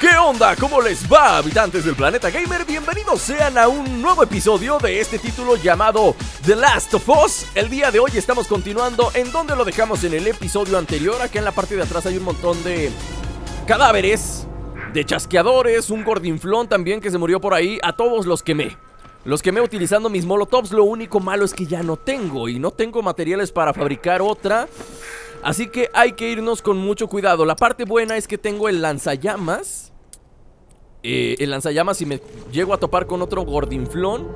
¿Qué onda? ¿Cómo les va, habitantes del planeta gamer? Bienvenidos sean a un nuevo episodio de este título llamado The Last of Us. El día de hoy estamos continuando en donde lo dejamos en el episodio anterior. Acá en la parte de atrás hay un montón de cadáveres, de chasqueadores, un gordinflón también que se murió por ahí. A todos los quemé. Los quemé utilizando mis molotovs. Lo único malo es que ya no tengo y no tengo materiales para fabricar otra. Así que hay que irnos con mucho cuidado. La parte buena es que tengo el lanzallamas. Eh, el lanzallamas, si me llego a topar con otro gordinflón,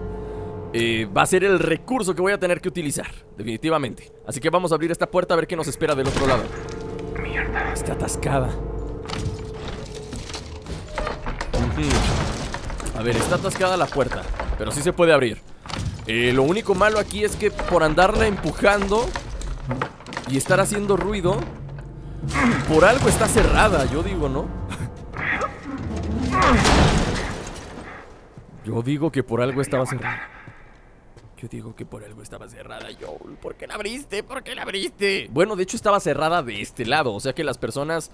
eh, va a ser el recurso que voy a tener que utilizar. Definitivamente. Así que vamos a abrir esta puerta a ver qué nos espera del otro lado. Mierda. Está atascada. Ujú. A ver, está atascada la puerta. Pero sí se puede abrir. Eh, lo único malo aquí es que por andarla empujando y estar haciendo ruido, por algo está cerrada, yo digo, ¿no? Yo digo que por algo estaba cerrada. Yo digo que por algo estaba cerrada, Joel. ¿Por qué la abriste? ¿Por qué la abriste? Bueno, de hecho estaba cerrada de este lado. O sea que las personas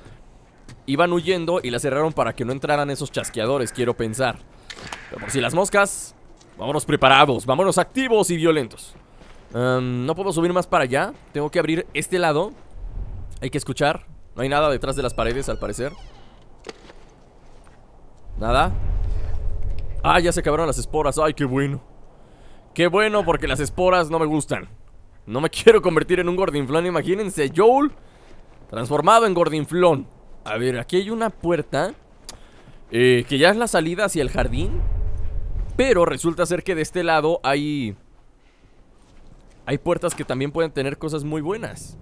iban huyendo y la cerraron para que no entraran esos chasqueadores, quiero pensar. Pero por si las moscas, vámonos preparados, vámonos activos y violentos. Um, no puedo subir más para allá. Tengo que abrir este lado. Hay que escuchar. No hay nada detrás de las paredes, al parecer. Nada. Ah, ya se acabaron las esporas. Ay, qué bueno. Qué bueno, porque las esporas no me gustan. No me quiero convertir en un gordinflón. Imagínense, Joel transformado en gordinflón. A ver, aquí hay una puerta. Eh, que ya es la salida hacia el jardín. Pero resulta ser que de este lado hay hay puertas que también pueden tener cosas muy buenas.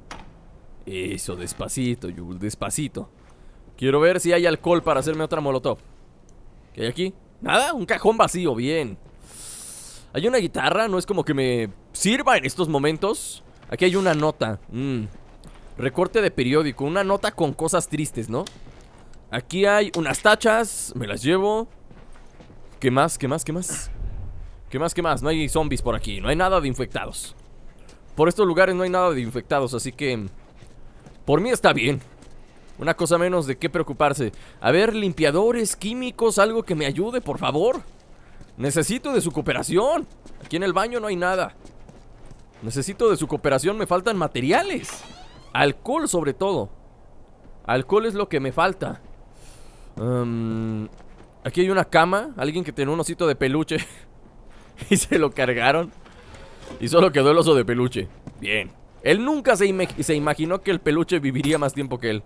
Eso, despacito, Yul, despacito. Quiero ver si hay alcohol para hacerme otra molotov. ¿Qué hay aquí? Nada, un cajón vacío, bien. Hay una guitarra, no es como que me sirva en estos momentos. Aquí hay una nota. Mm. Recorte de periódico, una nota con cosas tristes, ¿no? Aquí hay unas tachas, me las llevo. ¿Qué más? ¿Qué más? ¿Qué más? ¿Qué más? ¿Qué más? No hay zombies por aquí, no hay nada de infectados. Por estos lugares no hay nada de infectados, así que... Por mí está bien. Una cosa menos de qué preocuparse. A ver, limpiadores, químicos, algo que me ayude, por favor. Necesito de su cooperación. Aquí en el baño no hay nada. Necesito de su cooperación, me faltan materiales. Alcohol sobre todo. Alcohol es lo que me falta. Um, aquí hay una cama. Alguien que tiene un osito de peluche. y se lo cargaron. Y solo quedó el oso de peluche. Bien. Él nunca se, se, imaginó que el peluche viviría más tiempo que él.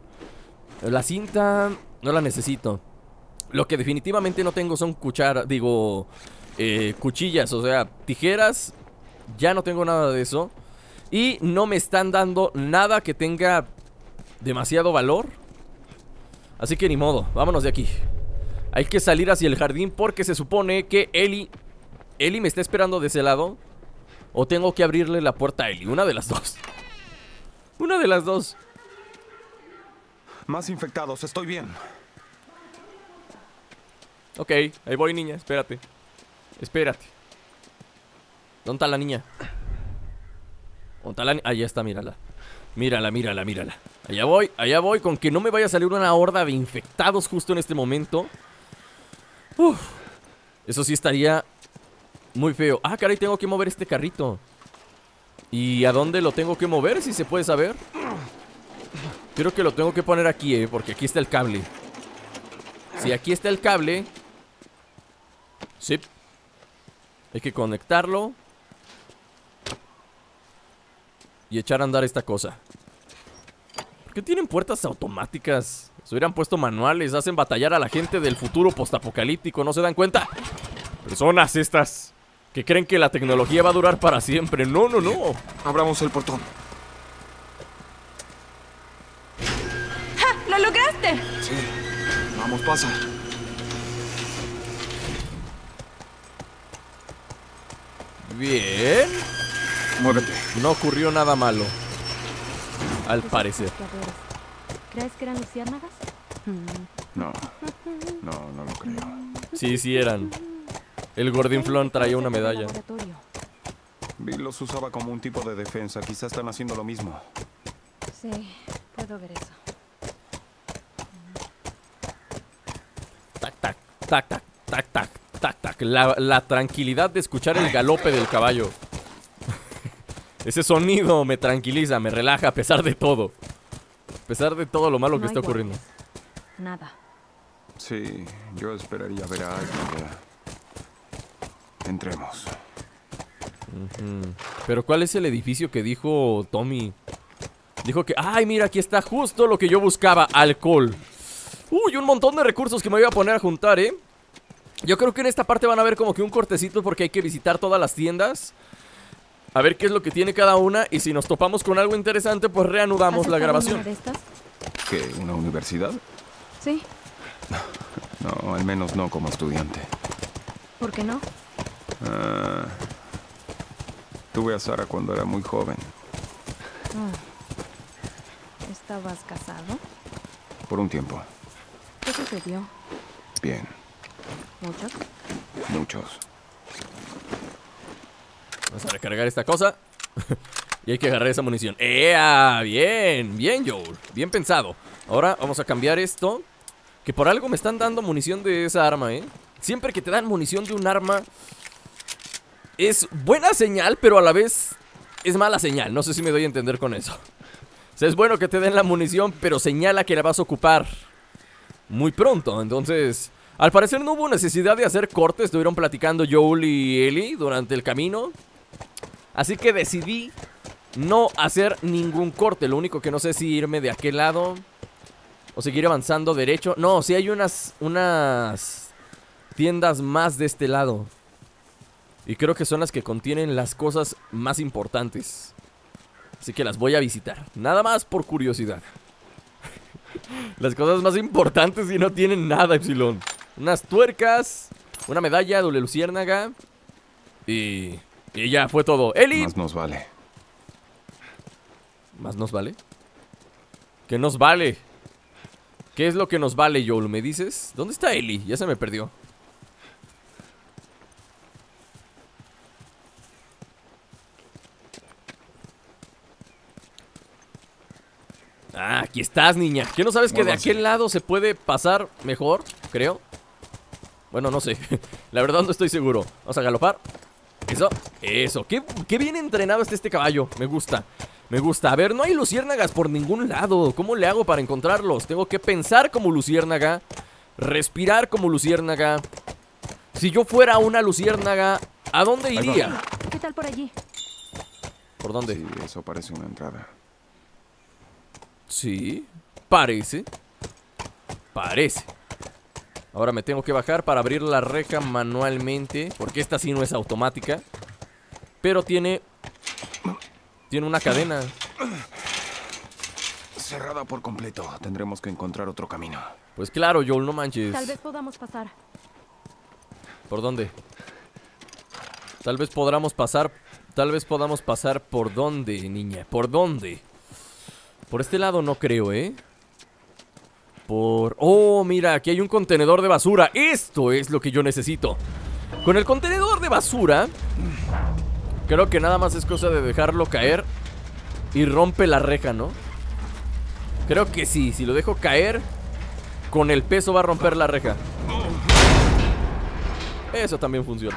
La cinta no la necesito. Lo que definitivamente no tengo son cucharas, digo, eh, cuchillas, o sea, tijeras. Ya no tengo nada de eso. Y no me están dando nada que tenga demasiado valor. Así que ni modo, vámonos de aquí. Hay que salir hacia el jardín porque se supone que Eli... Eli me está esperando de ese lado. O tengo que abrirle la puerta a Eli. Una de las dos. Una de las dos. Más infectados, estoy bien. Ok, ahí voy, niña. Espérate. Espérate. ¿Dónde está la niña? ¿Dónde está la niña? Ahí está, mírala. Mírala, mírala, mírala. Allá voy, allá voy. Con que no me vaya a salir una horda de infectados justo en este momento. Eso sí estaría muy feo. Ah, caray, tengo que mover este carrito. ¿Y a dónde lo tengo que mover? Si se puede saber. Creo que lo tengo que poner aquí, eh, porque aquí está el cable. Si aquí está el cable. Sí. Hay que conectarlo. Y echar a andar esta cosa. ¿Por qué tienen puertas automáticas? Se hubieran puesto manuales. Hacen batallar a la gente del futuro postapocalíptico. ¿No se dan cuenta? Personas estas que creen que la tecnología va a durar para siempre. No, no, no. Abramos el portón. ¡Ja! ¡Lo lograste! Sí. Vamos, pasa. Bien. Muévete. No ocurrió nada malo. Al parecer. ¿Crees que eran luciérnagas? No. No, no lo creo. Sí, sí eran. El Gordinflón traía una medalla. Bill los usaba como un tipo de defensa. Quizás están haciendo lo mismo. Sí, puedo ver eso. Tac, tac, tac, tac, tac, tac, tac, tac. La, la tranquilidad de escuchar el galope del caballo. Ese sonido me tranquiliza, me relaja a pesar de todo. A pesar de todo lo malo que está ocurriendo. guardias. Nada. Sí, yo esperaría ver a alguien ya. Entremos. Pero ¿cuál es el edificio que dijo Tommy? Dijo que, ay, mira, aquí está justo lo que yo buscaba, alcohol. Uy, un montón de recursos que me voy a poner a juntar, ¿eh? Yo creo que en esta parte van a ver como que un cortecito porque hay que visitar todas las tiendas. A ver qué es lo que tiene cada una y si nos topamos con algo interesante, pues reanudamos ¿Has la grabación. una de estas? ¿Qué? ¿Una universidad? Sí. No, al menos no como estudiante. ¿Por qué no? Ah, tuve a Sara cuando era muy joven. Ah. ¿Estabas casado? Por un tiempo. ¿Qué sucedió? Bien, ¿Muchos? muchos. Vamos a recargar esta cosa. y hay que agarrar esa munición. ¡Ea! Bien, bien, Joel. Bien pensado. Ahora vamos a cambiar esto. Que por algo me están dando munición de esa arma, ¿eh? Siempre que te dan munición de un arma, es buena señal, pero a la vez es mala señal. No sé si me doy a entender con eso. O sea, es bueno que te den la munición, pero señala que la vas a ocupar muy pronto. Entonces, al parecer no hubo necesidad de hacer cortes. Estuvieron platicando Joel y Ellie durante el camino. Así que decidí no hacer ningún corte. Lo único que no sé si irme de aquel lado o seguir avanzando derecho. No, sí hay unas, unas tiendas más de este lado. Y creo que son las que contienen las cosas más importantes. Así que las voy a visitar. Nada más por curiosidad. las cosas más importantes y no tienen nada, Epsilon. Unas tuercas, una medalla de luciérnaga. Y, y ya fue todo. Eli. Más nos vale. ¿Más nos vale? ¿Qué nos vale? ¿Qué es lo que nos vale, Joel? ¿Me dices? ¿Dónde está Eli? Ya se me perdió. Ah, aquí estás, niña. ¿Qué no sabes que de aquel lado se puede pasar mejor? Creo. Bueno, no sé. La verdad no estoy seguro. Vamos a galopar. Eso, eso. Qué, qué bien entrenado está este caballo. Me gusta. Me gusta. A ver, no hay luciérnagas por ningún lado. ¿Cómo le hago para encontrarlos? Tengo que pensar como luciérnaga. Respirar como luciérnaga. Si yo fuera una luciérnaga, ¿a dónde iría? ¿Qué tal por allí? ¿Por dónde? Sí, eso parece una entrada. Sí, parece. Parece. Ahora me tengo que bajar para abrir la reja manualmente. Porque esta sí no es automática. Pero tiene. Tiene una cadena. Cerrada por completo. Tendremos que encontrar otro camino. Pues claro, Joel, no manches. Tal vez podamos pasar. ¿Por dónde? Tal vez podamos pasar. Tal vez podamos pasar por dónde, niña. ¿Por dónde? Por este lado no creo, ¿eh? Por... Oh, mira, aquí hay un contenedor de basura. Esto es lo que yo necesito. Con el contenedor de basura... Creo que nada más es cosa de dejarlo caer. Y rompe la reja, ¿no? Creo que sí. Si lo dejo caer... Con el peso va a romper la reja. Eso también funciona.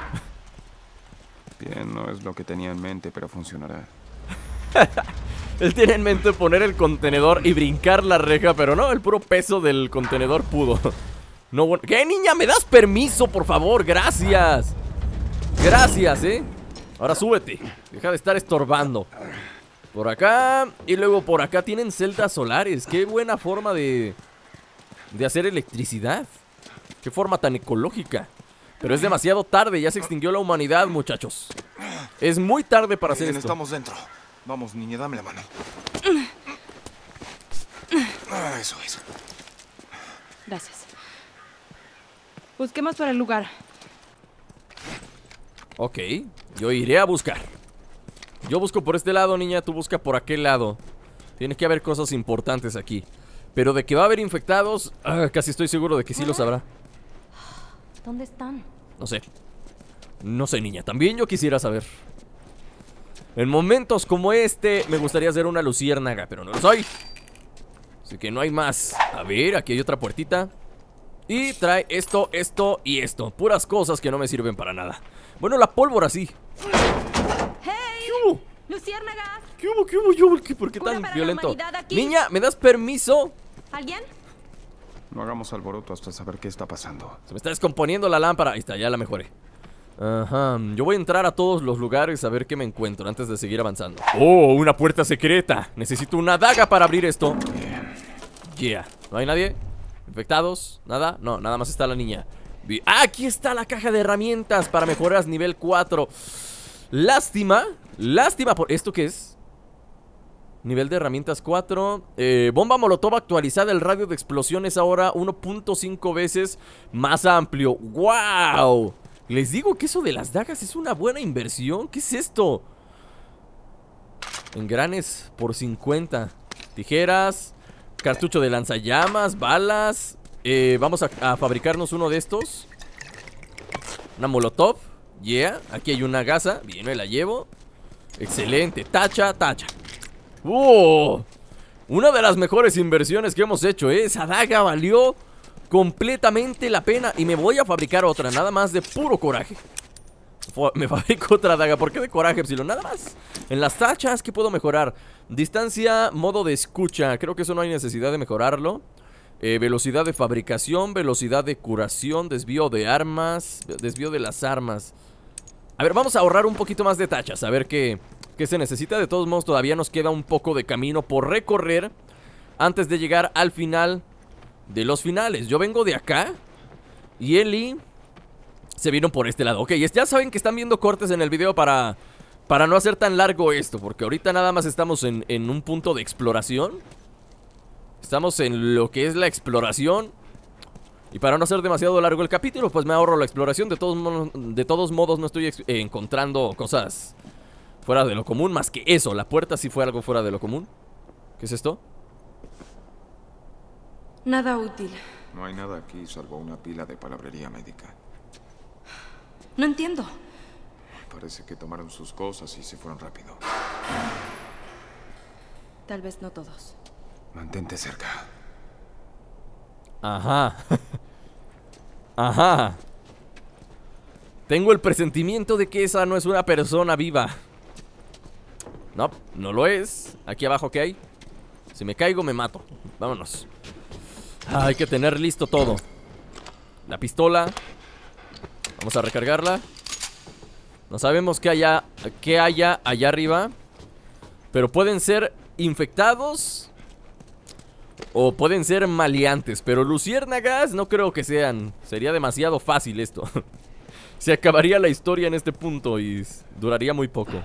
Bien, no es lo que tenía en mente, pero funcionará. Él tiene en mente poner el contenedor y brincar la reja, pero no, el puro peso del contenedor pudo. No, bueno. ¿Qué, niña? ¿Me das permiso, por favor? Gracias. Gracias, ¿eh? Ahora súbete. Deja de estar estorbando. Por acá. Y luego por acá tienen celdas solares. Qué buena forma de... De hacer electricidad. Qué forma tan ecológica. Pero es demasiado tarde. Ya se extinguió la humanidad, muchachos. Es muy tarde para hacer Bien, esto. estamos dentro. Vamos, niña, dame la mano. Ah, eso es. Gracias. Busquemos por el lugar. Ok, yo iré a buscar. Yo busco por este lado, niña, tú busca por aquel lado. Tiene que haber cosas importantes aquí. Pero de que va a haber infectados, ah, casi estoy seguro de que sí lo sabrá. ¿Dónde están? No sé. No sé, niña. También yo quisiera saber. En momentos como este, me gustaría ser una luciérnaga, pero no lo soy. Así que no hay más. A ver, aquí hay otra puertita. Y trae esto, esto y esto. Puras cosas que no me sirven para nada. Bueno, la pólvora sí. ¡Hey! ¿Qué hubo? ¡Luciérnagas! ¿Qué hubo? ¿Qué hubo? ¿Yo? ¿Qué- ¿Por qué tan violento? Niña, ¿me das permiso? ¿Alguien? No hagamos alboroto hasta saber qué está pasando. Se me está descomponiendo la lámpara. Ahí está, ya la mejoré. Ajá. Yo voy a entrar a todos los lugares a ver qué me encuentro antes de seguir avanzando. ¡Oh! Una puerta secreta. Necesito una daga para abrir esto. Yeah. ¿No hay nadie? ¿Infectados? ¿Nada? No, nada más está la niña. ¡Ah! Aquí está la caja de herramientas para mejoras nivel 4. Lástima. Lástima por... ¿Esto qué es? Nivel de herramientas 4. Eh, bomba molotov actualizada. El radio de explosión es ahora 1.5 veces más amplio. ¡Wow! Les digo que eso de las dagas es una buena inversión. ¿Qué es esto? Engranes por 50. Tijeras. Cartucho de lanzallamas. Balas. Eh, vamos a, fabricarnos uno de estos. Una molotov. Yeah. Aquí hay una gasa. Bien, me la llevo. Excelente. Tacha, tacha. ¡Oh! Una de las mejores inversiones que hemos hecho, ¿eh? Esa daga valió completamente la pena. Y me voy a fabricar otra, nada más de puro coraje. Me fabrico otra daga. ¿Por qué de coraje, Epsilon? Nada más. En las tachas, ¿qué puedo mejorar? Distancia, modo de escucha. Creo que eso no hay necesidad de mejorarlo. Eh, velocidad de fabricación, velocidad de curación, desvío de armas, desvío de las armas. A ver, vamos a ahorrar un poquito más de tachas, a ver qué, qué se necesita. De todos modos, todavía nos queda un poco de camino por recorrer antes de llegar al final de los finales. Yo vengo de acá y Eli se vino por este lado. Ok, ya saben que están viendo cortes en el video para, para no hacer tan largo esto, porque ahorita nada más estamos en, en un punto de exploración. Estamos en lo que es la exploración. Y para no hacer demasiado largo el capítulo, pues me ahorro la exploración. De todos, modos- de todos modos, no estoy encontrando cosas fuera de lo común. Más que eso, la puerta sí fue algo fuera de lo común. ¿Qué es esto? Nada útil. No hay nada aquí salvo una pila de palabrería médica. No entiendo. Parece que tomaron sus cosas y se fueron rápido. Tal vez no todos. Mantente cerca. Ajá. Ajá. Tengo el presentimiento de que esa no es una persona viva. No, no lo es. Aquí abajo, ¿qué hay? Si me caigo, me mato. Vámonos. Ah, hay que tener listo todo. La pistola. Vamos a recargarla. No sabemos qué haya, qué haya allá arriba. Pero pueden ser infectados o pueden ser maleantes, pero luciérnagas no creo que sean. Sería demasiado fácil esto. Se acabaría la historia en este punto y duraría muy poco.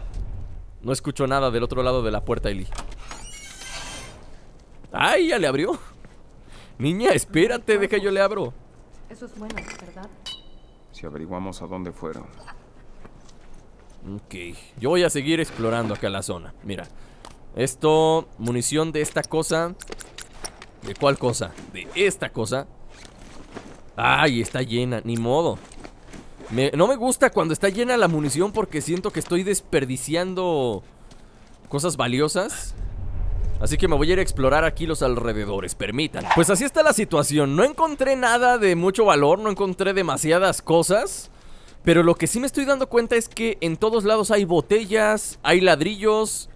No escucho nada del otro lado de la puerta, Eli. ¡Ay, ya le abrió! Niña, espérate, deja yo le abro. Eso es bueno, ¿verdad? Si averiguamos a dónde fueron. Ok, yo voy a seguir explorando acá la zona. Mira, esto, munición de esta cosa. ¿De cuál cosa? De esta cosa. Ay, está llena, ni modo. No me gusta cuando está llena la munición porque siento que estoy desperdiciando cosas valiosas. Así que me voy a ir a explorar aquí los alrededores, permitan. Pues así está la situación. No encontré nada de mucho valor, no encontré demasiadas cosas. Pero lo que sí me estoy dando cuenta es que en todos lados hay botellas, hay ladrillos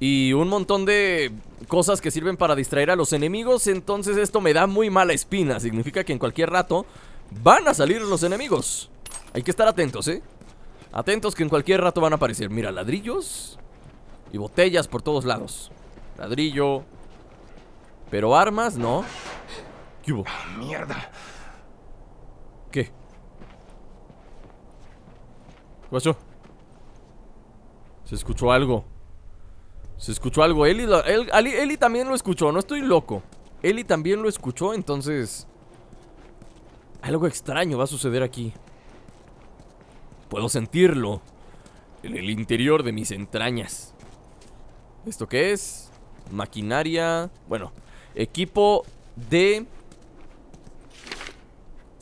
y un montón de cosas que sirven para distraer a los enemigos. Entonces esto me da muy mala espina. Significa que en cualquier rato van a salir los enemigos. Hay que estar atentos, ¿eh? Atentos que en cualquier rato van a aparecer. Mira, ladrillos y botellas por todos lados. Ladrillo. Pero armas, no. ¿Qué hubo? ¡Mierda! ¿Qué? ¿Qué pasó? Se escuchó algo. Se escuchó algo. Eli, Eli también lo escuchó. No estoy loco. Eli también lo escuchó. Entonces... Algo extraño va a suceder aquí. Puedo sentirlo. En el interior de mis entrañas. ¿Esto qué es? Maquinaria. Bueno, equipo de...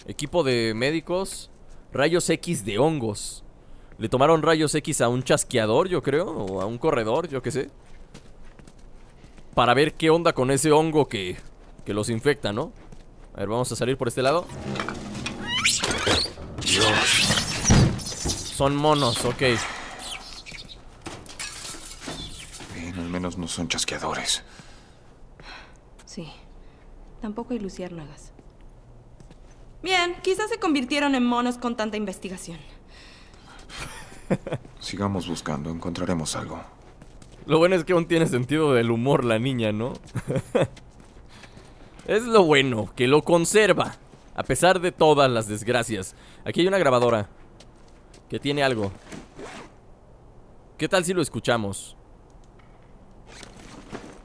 Equipo de médicos. Rayos X de hongos. Le tomaron rayos X a un chasqueador, yo creo. O a un corredor, yo qué sé. Para ver qué onda con ese hongo que, que los infecta, ¿no? A ver, vamos a salir por este lado. Son monos, ok. Bien, al menos no son chasqueadores. Sí. Tampoco hay luciérnagas. Bien, quizás se convirtieron en monos con tanta investigación. Sigamos buscando, encontraremos algo. Lo bueno es que aún tiene sentido del humor la niña, ¿no? es lo bueno, que lo conserva. A pesar de todas las desgracias. Aquí hay una grabadora. Que tiene algo. ¿Qué tal si lo escuchamos?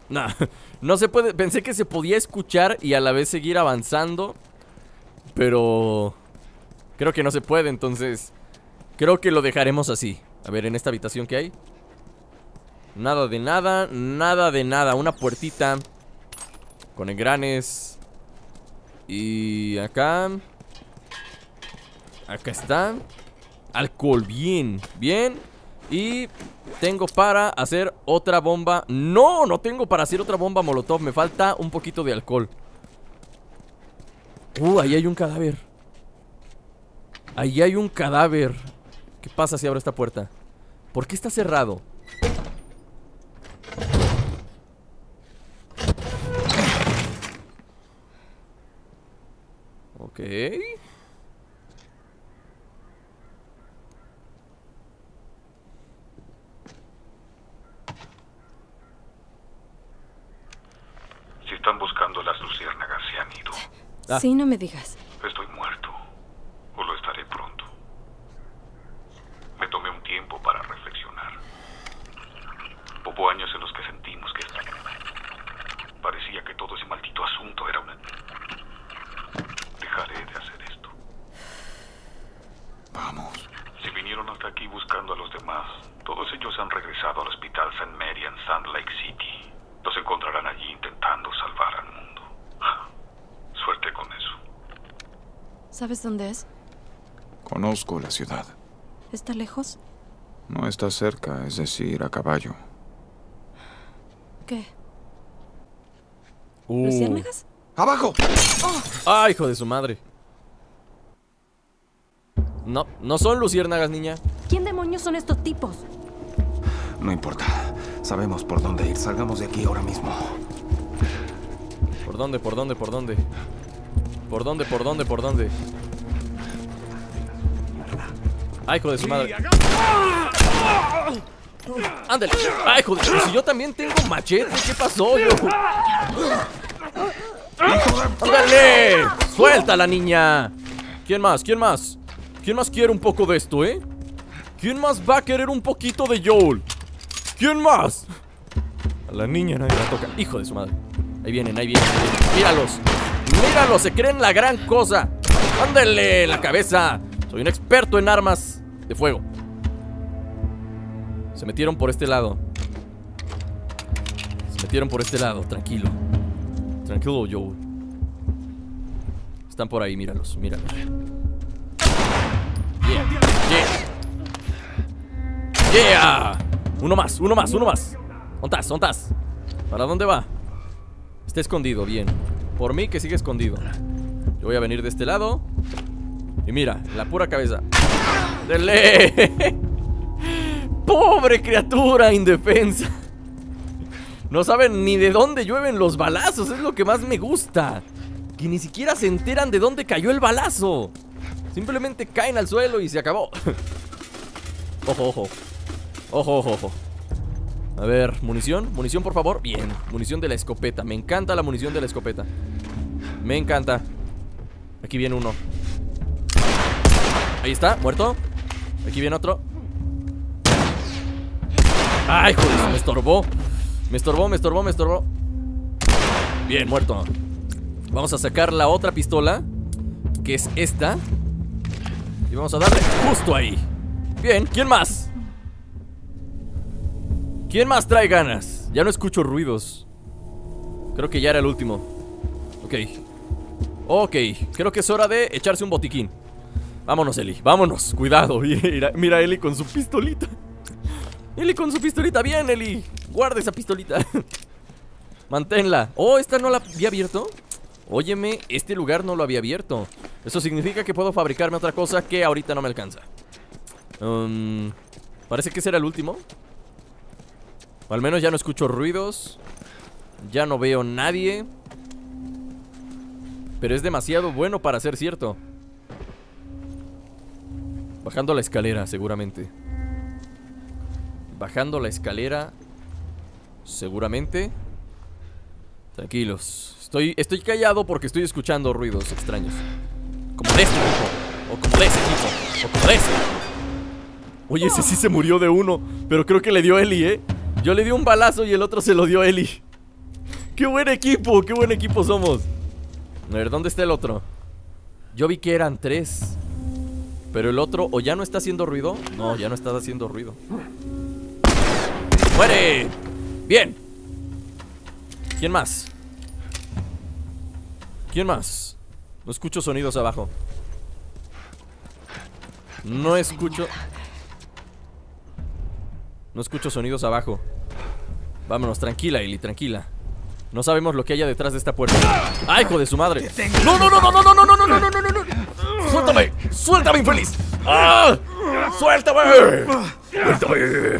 Nah, no se puede. Pensé que se podía escuchar y a la vez seguir avanzando. Pero. Creo que no se puede, entonces. Creo que lo dejaremos así. A ver, en esta habitación que hay. Nada de nada, nada de nada. Una puertita. Con engranes. Y acá. Acá está. Alcohol, bien, bien. Y tengo para hacer otra bomba. No, no tengo para hacer otra bomba molotov. Me falta un poquito de alcohol. Uh, ahí hay un cadáver. Ahí hay un cadáver. ¿Qué pasa si abro esta puerta? ¿Por qué está cerrado? Ok. Si están buscando las luciérnagas, se han ido. Ah. Sí, no me digas. Estoy muerto. O lo estaré pronto. Me tomé un tiempo para reflexionar. Hubo años en los que sentimos que parecía que todo ese maldito asunto era una... Dejaré de hacer esto. Vamos. Si vinieron hasta aquí buscando a los demás, todos ellos han regresado al hospital St. Mary en Sand Lake City. Los encontrarán allí intentando salvar al mundo. Suerte con eso. ¿Sabes dónde es? Conozco la ciudad. ¿Está lejos? No está cerca, es decir, a caballo. ¿Qué? Uh. ¿Luciérnagas? ¡Abajo! ¡Ah, hijo de su madre! No, no son luciérnagas, niña. ¿Quién demonios son estos tipos? No importa. Sabemos por dónde ir. Salgamos de aquí ahora mismo. ¿Por dónde, por dónde, por dónde? ¿Por dónde, por dónde, por dónde? ¡Ay, hijo de su madre! ¡Ándale! ¡Ay, hijo de... Pues si yo también tengo machete, ¿qué pasó, yo? ¡Ándale! ¡Suelta la niña! ¿Quién más? ¿Quién más? ¿Quién más quiere un poco de esto, eh? ¿Quién más va a querer un poquito de Joel? ¿Quién más? A la niña nadie la toca. Hijo de su madre. Ahí vienen, ahí vienen. ahí vienen. Míralos. Míralos, se creen la gran cosa. Ándale, la cabeza. Soy un experto en armas de fuego. Se metieron por este lado. Se metieron por este lado, tranquilo. Tranquilo, Joel. Están por ahí, míralos, míralos. Yeah, yeah. Yeah. Uno más, uno más, uno más. ¿Ontas, ontas? ¿Para dónde va? Está escondido, bien. Por mí que sigue escondido. Yo voy a venir de este lado. Y mira, la pura cabeza. ¡Dele! ¡Pobre criatura indefensa! No saben ni de dónde llueven los balazos, es lo que más me gusta. Que ni siquiera se enteran de dónde cayó el balazo. Simplemente caen al suelo y se acabó. Ojo, ojo. Ojo, ojo, ojo. A ver, munición, munición por favor. Bien, munición de la escopeta. Me encanta la munición de la escopeta. Me encanta. Aquí viene uno. Ahí está, muerto. Aquí viene otro. Ay, joder, me estorbó. Me estorbó, me estorbó, me estorbó. Bien, muerto. Vamos a sacar la otra pistola. Que es esta. Y vamos a darle justo ahí. Bien, ¿quién más? ¿Quién más trae ganas? Ya no escucho ruidos. Creo que ya era el último. Ok. Ok, creo que es hora de echarse un botiquín. Vámonos, Eli, vámonos. Cuidado. Mira, mira Eli con su pistolita. Eli con su pistolita. Bien, Eli. Guarda esa pistolita. Manténla. Oh, esta no la había abierto. Óyeme, este lugar no lo había abierto. Eso significa que puedo fabricarme otra cosa que ahorita no me alcanza. Um, parece que ese era el último. Al menos ya no escucho ruidos. Ya no veo nadie. Pero es demasiado bueno para ser cierto. Bajando la escalera, seguramente. Bajando la escalera. Seguramente. Tranquilos. Estoy, estoy callado porque estoy escuchando ruidos extraños. Como de este tipo. O como de ese tipo. O como de ese. Oye, ese sí se murió de uno. Pero creo que le dio Eli, ¿eh? Yo le di un balazo y el otro se lo dio Eli. ¡Qué buen equipo! ¡Qué buen equipo somos! A ver, ¿dónde está el otro? Yo vi que eran tres. Pero el otro, o ya no está haciendo ruido. No, ya no está haciendo ruido. ¡Muere! Bien. ¿Quién más? ¿Quién más? No escucho sonidos abajo. No escucho. No escucho sonidos abajo. Vámonos, tranquila, Eli, tranquila. No sabemos lo que haya detrás de esta puerta. ¡Ay, hijo de su madre! ¡No, no, no, no, no, no, no, no, no, no, no, no, no! ¡Suéltame! ¡Suéltame, infeliz! ¡Ah! ¡Suéltame! ¡Suéltame!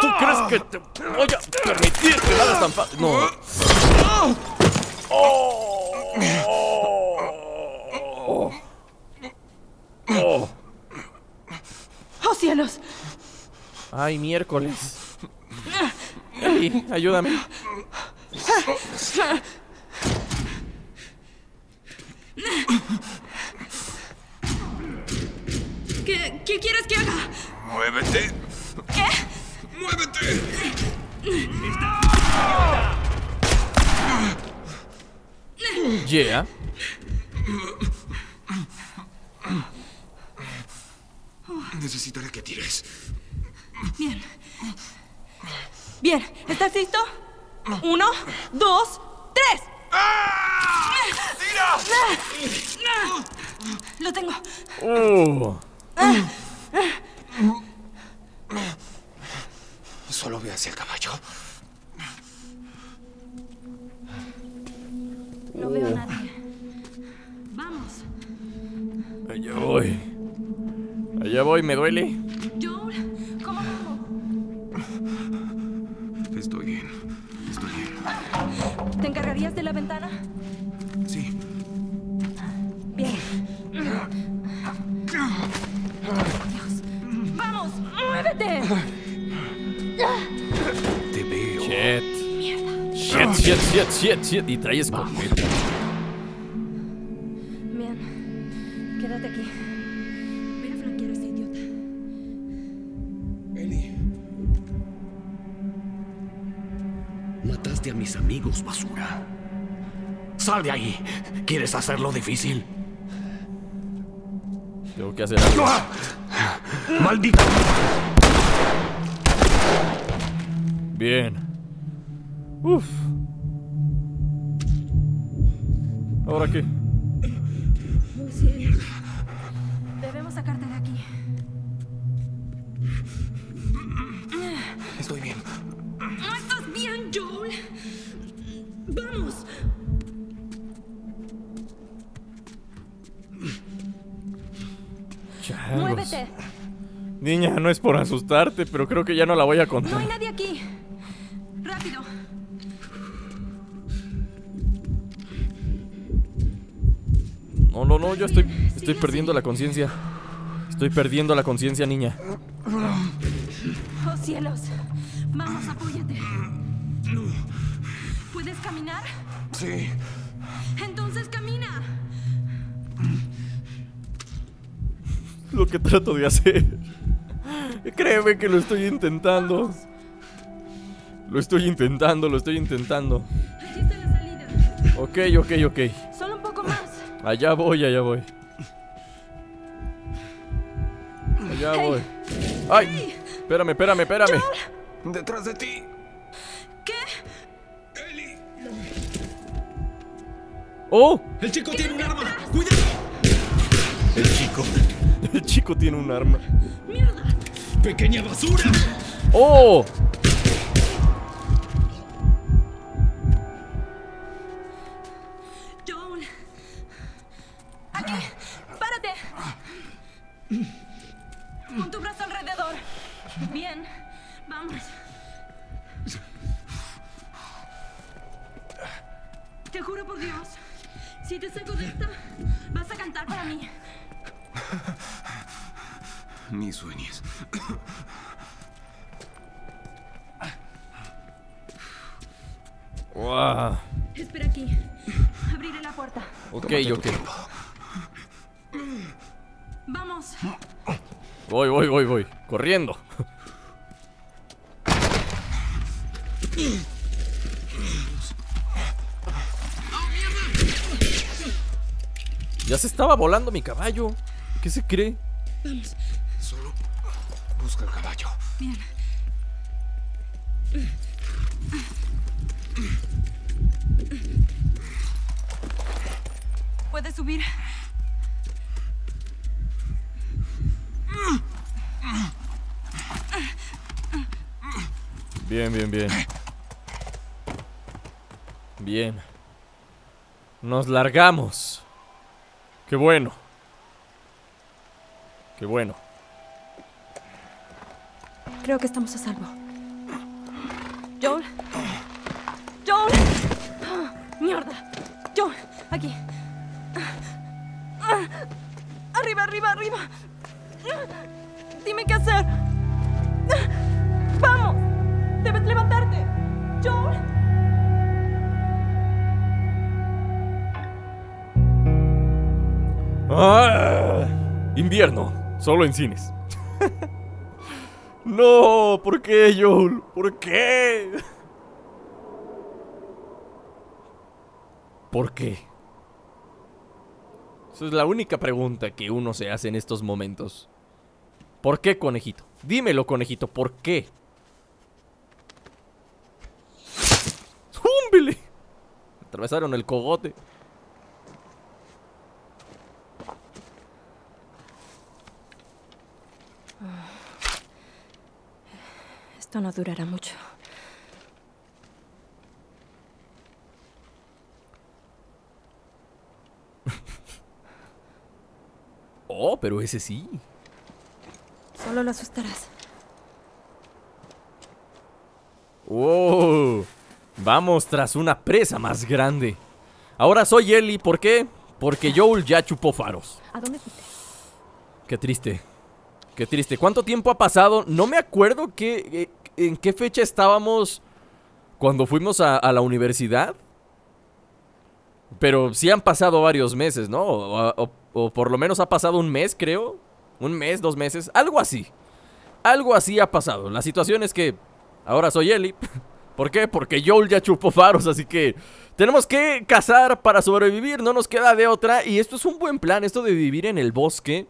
¿Tú crees que te voy a permitir que nada tan fácil? No. ¡Oh! ¡Oh! ¡Oh! ¡Oh, cielos! ¡Ay, miércoles! Eli, ayúdame. ¿Qué, qué quieres que haga? ¡Muévete! ¿Qué? ¡Muévete! Yeah. Necesitaré que tires. Bien. Bien, ¿estás listo? Uno, dos, tres. Lo tengo. Uh. Solo ve hacia el caballo. No veo a nadie. Vamos. Allá voy. Allá voy, me duele. ¿Te encargarías de la ventana? Sí. Bien. Dios. ¡Vamos! ¡Muévete! Te veo. Shit. Shit, shit, shit, shit, shit. Y trae escopeta. Bien. Quédate aquí. Voy a flanquear a ese idiota. Eli. Mataste a mis amigos, basura. Sal de ahí. ¿Quieres hacerlo difícil? Tengo que hacer algo. ¡Maldita! Bien. Uf. ¿Ahora qué? Changos. ¡Muévete! Niña, no es por asustarte, pero creo que ya no la voy a No contar. hay nadie aquí. ¡Rápido! No, no, no, yo estoy, estoy perdiendo la conciencia. Estoy perdiendo la conciencia, niña. ¡Oh, cielos! Vamos, apóyate. ¿Puedes caminar? Sí. Lo que trato de hacer. Créeme que lo estoy intentando. Lo estoy intentando, lo estoy intentando. Aquí está la salida. Ok, ok, ok. Solo un poco más. Allá voy, allá voy. Allá Hey. voy. ¡Ay! Espérame, espérame, espérame. ¡Detrás de ti! ¿Qué? ¡Oh! ¡El chico tiene un arma! ¡Cuidado! El chico. El chico tiene un arma. ¡Mierda! ¡Pequeña basura! ¡Oh! Ya se estaba volando mi caballo. ¿Qué se cree? Solo busca el caballo. Bien. ¿Puedes subir? Bien, bien, bien. Bien. Nos largamos. Qué bueno. Qué bueno. Creo que estamos a salvo. Joel. Joel. Mierda. Joel, aquí. Arriba, arriba, arriba. Dime qué hacer. Vamos. Debes levantarte. Joel. Ah, invierno, solo en cines. no, ¿por qué, Joel? ¿Por qué? ¿Por qué? Esa es la única pregunta que uno se hace en estos momentos. ¿Por qué, conejito? Dímelo, conejito, ¿por qué? ¡Zúmbele! Atravesaron el cogote. Esto no durará mucho. Oh, pero ese sí. Solo lo asustarás. ¡Wow! Vamos tras una presa más grande. Ahora soy Ellie, ¿por qué? Porque Joel ya chupó faros. ¿A dónde fuiste? Qué triste. Qué triste. ¿Cuánto tiempo ha pasado? No me acuerdo qué, eh, en qué fecha estábamos cuando fuimos a, la universidad. Pero sí han pasado varios meses, ¿no? O, por lo menos ha pasado un mes, creo. Un mes, dos meses. Algo así. Algo así ha pasado. La situación es que ahora soy Ellie. ¿Por qué? Porque Joel ya chupó faros, así que tenemos que cazar para sobrevivir, no nos queda de otra. Y esto es un buen plan, esto de vivir en el bosque,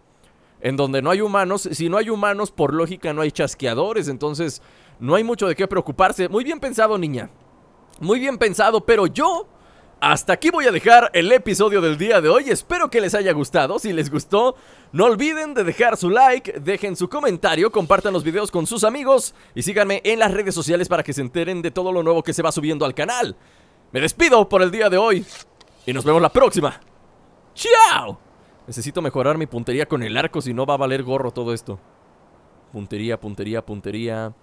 en donde no hay humanos. Si no hay humanos, por lógica no hay chasqueadores, entonces no hay mucho de qué preocuparse. Muy bien pensado, niña. Muy bien pensado, pero yo hasta aquí voy a dejar el episodio del día de hoy. Espero que les haya gustado. Si les gustó, no olviden de dejar su like, dejen su comentario, compartan los videos con sus amigos y síganme en las redes sociales para que se enteren de todo lo nuevo que se va subiendo al canal. Me despido por el día de hoy y nos vemos la próxima. ¡Chao! Necesito mejorar mi puntería con el arco, si no va a valer gorro todo esto. Puntería, puntería, puntería.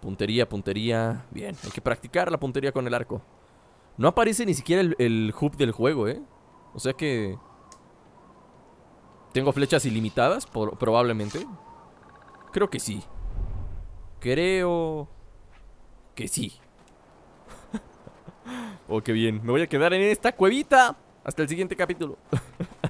Puntería, puntería. Bien, hay que practicar la puntería con el arco. No aparece ni siquiera el, el hub del juego, ¿eh? O sea que... ¿Tengo flechas ilimitadas? Probablemente. Creo que sí. Creo... Que sí. oh, qué bien. Me voy a quedar en esta cuevita. Hasta el siguiente capítulo.